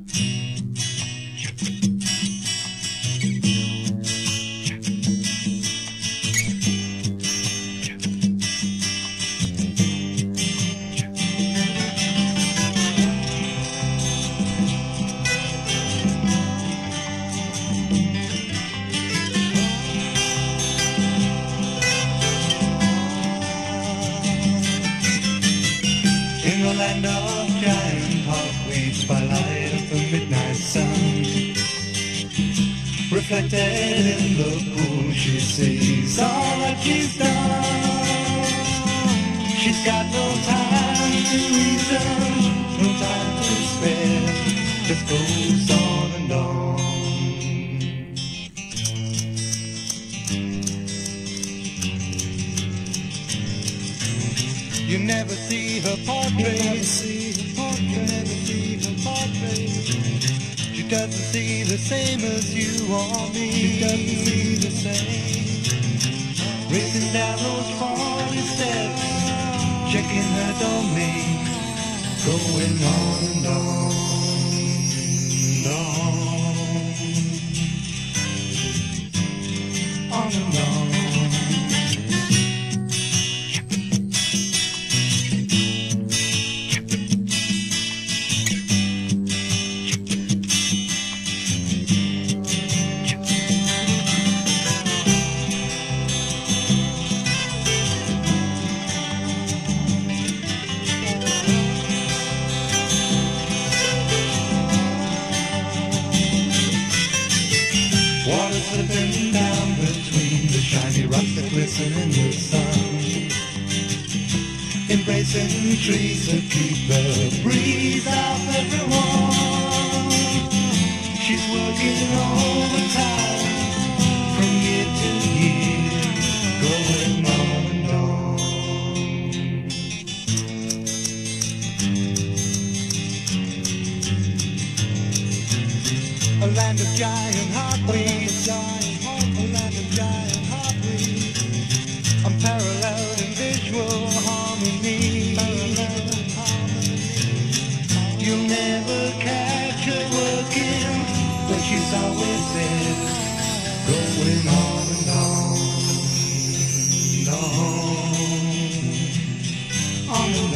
In land of giant hogweeds by light of the midnight sun Reflected in the pool she sees all that she's done You never see her portrait. You never see her portrait. She doesn't see the same as you or me. She doesn't see the same. Racing down those 40 steps, checking her domain, going on and on and on, on and on. Water slipping down between the shiny rocks that glisten in the sun. Embracing trees that keep the breeze off everyone. She's working overtime land of giant hogweeds. I'm paralleled in visual harmony. You'll never catch her working, but she's always there, going on and on and on. on and